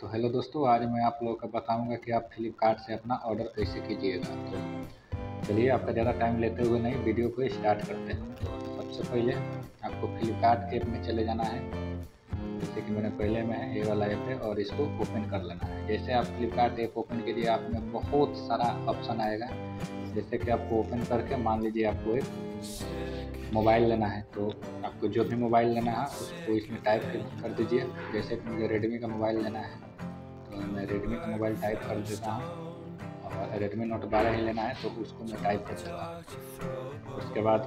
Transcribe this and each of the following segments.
तो हेलो दोस्तों, आज मैं आप लोगों को बताऊँगा कि आप फ्लिपकार्ट से अपना ऑर्डर कैसे कीजिएगा। तो चलिए, आपका ज़्यादा टाइम लेते हुए नहीं वीडियो को स्टार्ट करते हैं। तो सबसे पहले आपको फ्लिपकार्ट ऐप में चले जाना है। जैसे कि मैंने पहले में है ये वाला ऐप है और इसको ओपन कर लेना है। जैसे आप फ्लिपकार्ट ऐप ओपन कीजिए आप में बहुत सारा ऑप्शन आएगा। जैसे कि आपको ओपन करके मान लीजिए आपको एक मोबाइल लेना है तो आपको जो भी मोबाइल लेना है, उसको इसमें टाइप कर दीजिए। जैसे कि मुझे रेडमी का मोबाइल लेना है। मैं रेडमी का मोबाइल टाइप कर देता हूँ। और रेडमी नोट बारह ही लेना है तो उसको मैं टाइप कर हूँ। उसके बाद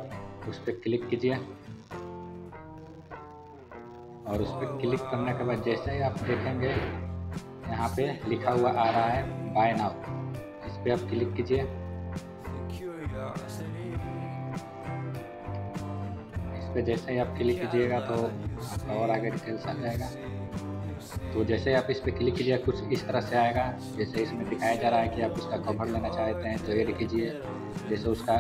उस पर क्लिक कीजिए। और उस पर क्लिक करने के बाद जैसे ही आप देखेंगे, यहाँ पे लिखा हुआ आ रहा है बाय नाउ इस पर आप क्लिक कीजिए। इस पर जैसे ही आप क्लिक कीजिएगा तो और आगे डिटेल्स आ जाएगा। तो जैसे आप इस पर क्लिक कीजिए, कुछ इस तरह से आएगा। जैसे इसमें दिखाया जा रहा है कि आप उसका कवर लेना चाहते हैं तो ऐड कीजिए। जैसे उसका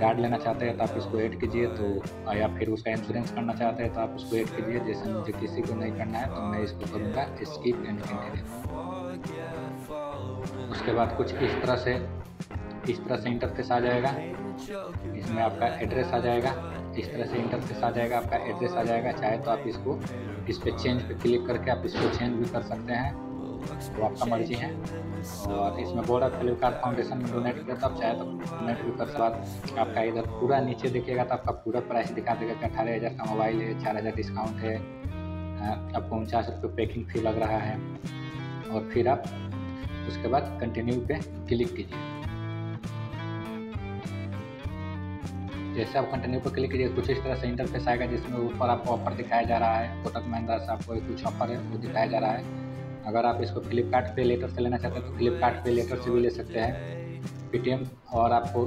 गार्ड लेना चाहते हैं तो आप इसको ऐड कीजिए। तो या फिर उसका इंश्योरेंस करना चाहते हैं तो आप उसको ऐड कीजिए। जैसे मुझे किसी को नहीं करना है तो मैं इसको करूँगा स्कीप एंड कंटिन्यू उसके बाद कुछ इस तरह से, इस तरह से इंटरफेस आ जाएगा। इसमें आपका एड्रेस आ जाएगा। इस तरह से इंटरफेस आ जाएगा, आपका एड्रेस आ जाएगा। चाहे तो आप इसको इस पर चेंज पे क्लिक करके आप इसको चेंज भी कर सकते हैं। तो आपका मर्ज़ी है। और इसमें बोर्ड ऑफ़ फ्लिपकार्ट फाउंडेशन में डोनेट किया तो आप चाहे तो डोनेट भी कर सकते आपका इधर पूरा नीचे देखिएगा तो आपका पूरा प्राइस दिखा देगा कि अठारह हज़ार का मोबाइल है, चार हज़ार डिस्काउंट है। आपको उनचास रुपये पैकिंग फ़ी लग रहा है। और फिर आप उसके बाद कंटिन्यू पे क्लिक कीजिए। जैसे आप कंटिन्यू पर क्लिक कीजिए कुछ इस तरह से इंटरफेस आएगा जिसमें ऊपर आपको ऑफ़र दिखाया जा रहा है। कोटक महिंद्रा से आपको कुछ ऑफ़र है, वो दिखाया जा रहा है। अगर आप इसको फ्लिपकार्ट पे लेटर से लेना चाहते हैं तो फ्लिपकार्ट पे लेटर से भी ले सकते हैं। पेटीएम और आपको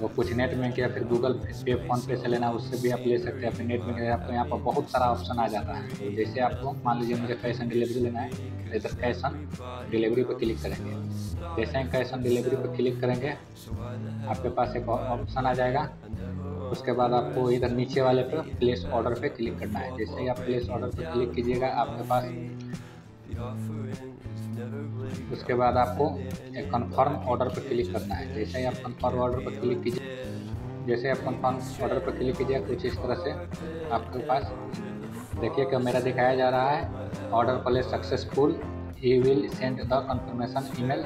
वो कुछ नेट बैंक या फिर गूगल पे, फ़ोन पे से लेना, उससे भी आप ले सकते हैं। फिर नेट बैंक आपको यहाँ पर बहुत सारा ऑप्शन आ जाता है। तो जैसे आपको मान लीजिए मुझे कैश ऑन डिलीवरी लेना है तो इधर कैश ऑन डिलीवरी पर क्लिक करेंगे। जैसे ही कैश ऑन डिलीवरी पर क्लिक करेंगे, आपके पास एक ऑप्शन आ जाएगा। उसके बाद आपको इधर नीचे वाले पे प्लेस ऑर्डर पे क्लिक करना है। जैसे ही आप प्लेस ऑर्डर पे क्लिक कीजिएगा, आपके पास उसके बाद आपको एक कन्फर्म ऑर्डर पर क्लिक करना है। जैसे ही आप कन्फर्म ऑर्डर पर क्लिक कीजिए, जैसे आप कन्फर्म ऑर्डर पर क्लिक कीजिए, कुछ इस तरह से आपके पास देखिए कि मेरा दिखाया जा रहा है। Order place successful he will send the confirmation email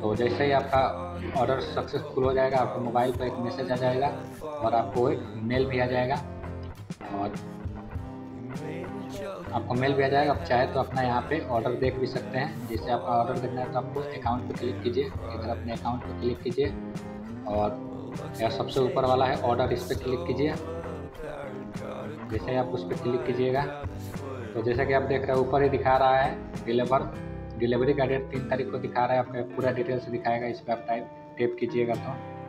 तो जैसे ही आपका ऑर्डर सक्सेसफुल हो जाएगा, आपके मोबाइल पर एक मैसेज आ जाएगा और आपको एक मेल भी आ जाएगा। और आपको मेल भी आ जाएगा। आप चाहे तो अपना यहाँ पे ऑर्डर देख भी सकते हैं। जैसे आपका ऑर्डर देखना है तो आपको अकाउंट पे क्लिक कीजिए। इधर अपने अकाउंट पे क्लिक कीजिए। और यह सबसे ऊपर वाला है ऑर्डर इस पर क्लिक कीजिए। जैसे आप उस पर क्लिक कीजिएगा तो जैसा कि आप देख रहे हैं, ऊपर ही दिखा रहा है डिलीवर डिलीवरी का डेट तीन तारीख को दिखा रहा है। आपको पूरा डिटेल्स दिखाएगा। इस पर आप टाइप टेप कीजिएगा तो।